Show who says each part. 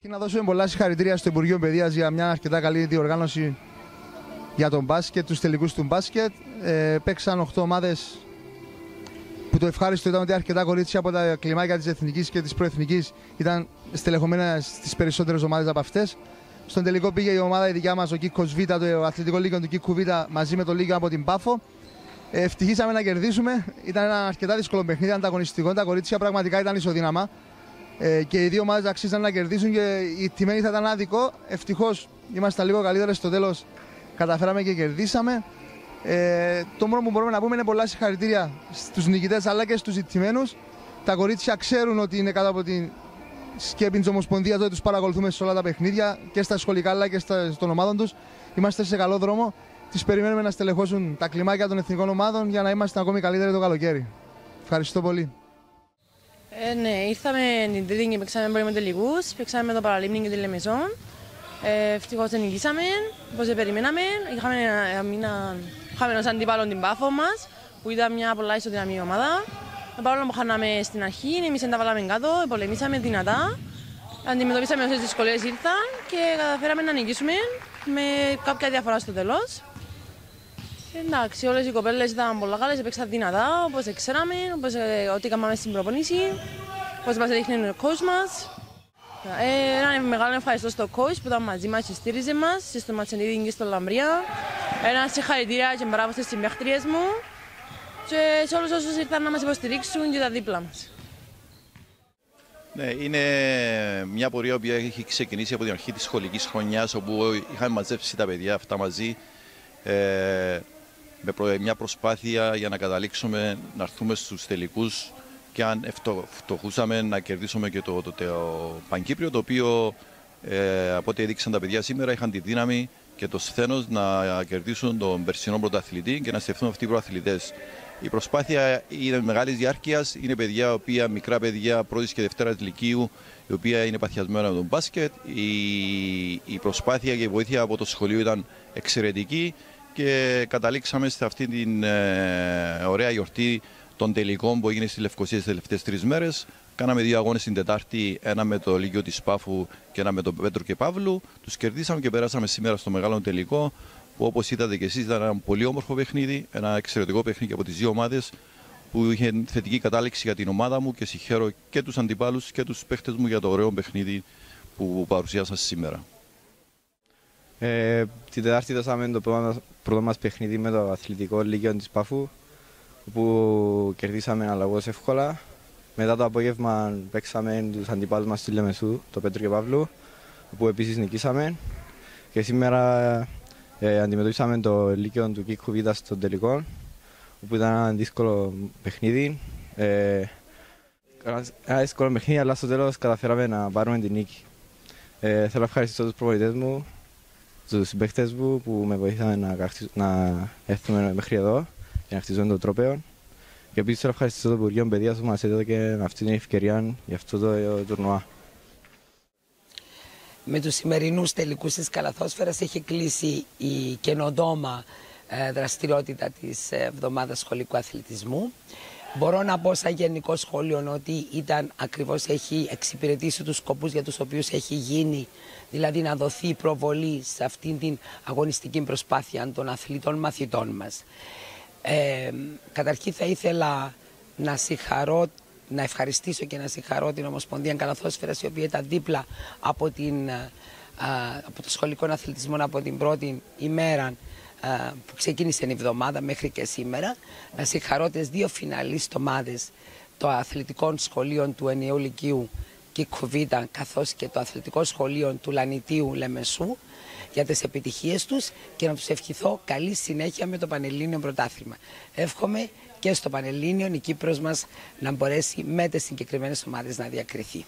Speaker 1: Και να δώσουμε πολλά συγχαρητήρια στο Υπουργείο Παιδείας για μια αρκετά καλή διοργάνωση για τον μπάσκετ, τους τελικούς του μπάσκετ. Ε, παίξαν 8 ομάδες που το ευχάριστο ήταν ότι αρκετά κορίτσια από τα κλιμάκια της εθνικής και της προεθνικής ήταν στελεχωμένα στις περισσότερες ομάδες από αυτές. Στον τελικό πήγε η ομάδα η δικιά μας, ο Κίκος Β, το αθλητικό λίγιο του Κίκου Β, μαζί με το λίγιο από την Πάφο. Ε, ευτυχήσαμε να κερδίσουμε. Ήταν ένα αρκετά δύσκολο παιχνίδι, ανταγωνιστικό. Τα κορίτσια πραγματικά ήταν ισοδύναμα. Ε, και οι δύο ομάδες αξίζαν να κερδίσουν και η τιμένη θα ήταν άδικο. Ευτυχώς ήμασταν λίγο καλύτεροι στο τέλος. Καταφέραμε και κερδίσαμε. Ε, το μόνο που μπορούμε να πούμε είναι πολλά συγχαρητήρια στους νικητές αλλά και στους ηττημένους. Τα κορίτσια ξέρουν ότι είναι κάτω από την σκέπη της Ομοσπονδίας, ότι τους παρακολουθούμε σε όλα τα παιχνίδια και στα σχολικά αλλά και στα, στον ομάδων τους. Είμαστε σε καλό δρόμο. Τις περιμένουμε να στελεχώσουν τα κλιμάκια των εθνικών ομάδων για να είμαστε ακόμη καλύτεροι το καλοκαίρι. Ευχαριστώ πολύ.
Speaker 2: Ε, ναι, ήρθαμε την Τρίτη και παίξαμε πολύ με τελικούς, παίξαμε με το Παραλίμνη και τη Λεμεζόν. Ε, ευτυχώς δεν νικήσαμε, όπως περιμέναμε. Είχαμε, ένα, είχαμε ως αντίπαλος την Πάφο μας, που ήταν μια πολλά ισοδυναμή ομάδα. Παρόλο που χάναμε στην αρχή, εμείς δεν τα βάλαμε κάτω, πολεμήσαμε δυνατά. Αντιμετωπίσαμε όσες δυσκολίες ήρθαν και καταφέραμε να νικήσουμε με κάποια διαφορά στο τέλος. Εντάξει, όλες οι κοπέλες ήταν πολλά καλές, έπαιξαν δυνατά, όπως ξέραμε, όπως ε, ό,τι κάναμε στην προπονήση, όπως μας έδειχνε ο coach μας. Ε, ένα μεγάλο ευχαριστώ στο coach που ήταν μαζί μας και στήριζε μας, στο Ματσενίδη και στο Λαμπρία. Ένα συγχαρητήρια και μπράβο στις συμπαίχτριες μου και σε όλους όσους ήρθαν να μας υποστηρίξουν και τα δίπλα μας.
Speaker 3: Ναι, είναι μια πορεία που έχει ξεκινήσει από την αρχή της σχολικής χρονιάς όπου είχαμε μαζέψει τα παιδιά αυτά μαζί. Ε, με μια προσπάθεια για να καταλήξουμε να έρθουμε στους τελικούς και αν φτωχούσαμε να κερδίσουμε και το, το, το, Πανκύπριο το οποίο ε, από ό,τι έδειξαν τα παιδιά σήμερα είχαν τη δύναμη και το σθένος να κερδίσουν τον περσινό πρωταθλητή και να στεφθούν αυτοί οι πρωταθλητές. Η προσπάθεια είναι μεγάλης διάρκειας. Είναι παιδιά, οποία, μικρά παιδιά πρώτης και δευτέρα λυκείου, η οποία είναι παθιασμένα με τον μπάσκετ. Η, η προσπάθεια και η βοήθεια από το σχολείο ήταν εξαιρετική και καταλήξαμε σε αυτή την ε, ωραία γιορτή των τελικών που έγινε στη Λευκοσία τις τελευταίες τρεις μέρες. Κάναμε δύο αγώνες την Τετάρτη, ένα με το Λύκειο της Πάφου και ένα με τον Πέτρο και Παύλου. Τους κερδίσαμε και περάσαμε σήμερα στο μεγάλο τελικό, που όπως είδατε και εσείς ήταν ένα πολύ όμορφο παιχνίδι, ένα εξαιρετικό παιχνίδι από τις δύο ομάδες, που είχε θετική κατάληξη για την ομάδα μου και συγχαίρω και τους αντιπάλους και τους παίχτες μου για το ωραίο παιχνίδι που παρουσιάσαν σήμερα.
Speaker 4: Ε, την Τετάρτη δώσαμε το πρώτο, πρώτο μας παιχνίδι με το αθλητικό Λίγιο της Παφού που κερδίσαμε αλλαγώς εύκολα. Μετά το απόγευμα παίξαμε τους αντιπάλους μας στη Λεμεσού, το Πέτρο και Παύλου, που επίσης νικήσαμε. Και σήμερα ε, αντιμετωπίσαμε το Λύκειο του Κίκου Β' στο τελικό, που ήταν ένα δύσκολο παιχνίδι. Ε, ένα δύσκολο παιχνίδι, αλλά στο τέλος καταφέραμε να πάρουμε την νίκη. Ε, θέλω να ευχαριστήσω τους προπονητές μου, τους συμπαίχτε μου που με βοήθησαν να, να έρθουμε μέχρι εδώ και να χτίζουμε το τρόπαιο. Και επίσης θέλω να ευχαριστήσω το Υπουργείο Παιδείας που μας έδωσε και αυτή την ευκαιρία για αυτό το τουρνουά.
Speaker 5: Με τους σημερινούς τελικούς της Καλαθόσφαιρας έχει κλείσει η καινοτόμα ε, δραστηριότητα της εβδομάδας σχολικού αθλητισμού. Μπορώ να πω σαν γενικό σχόλιο ότι ήταν ακριβώς έχει εξυπηρετήσει τους σκοπούς για τους οποίους έχει γίνει, δηλαδή να δοθεί προβολή σε αυτήν την αγωνιστική προσπάθεια των αθλητών μαθητών μας. Ε, καταρχήν θα ήθελα να συγχαρώ να ευχαριστήσω και να συγχαρώ την Ομοσπονδία Καλαθόσφαιρας η οποία ήταν δίπλα από, την, από το σχολικό αθλητισμό από την πρώτη ημέρα που ξεκίνησε η εβδομάδα μέχρι και σήμερα. Να συγχαρώ τις δύο φιναλίστ ομάδες των αθλητικών σχολείων του Ενιαίου Λυκείου και Κουβίτα καθώς και το αθλητικό σχολείο του Λανιτίου Λεμεσού για τις επιτυχίες τους και να τους ευχηθώ καλή συνέχεια με το Πανελλήνιο Πρωτάθλημα. Εύχομαι και στο Πανελλήνιο η Κύπρος μας να μπορέσει με τις συγκεκριμένες ομάδες να διακριθεί.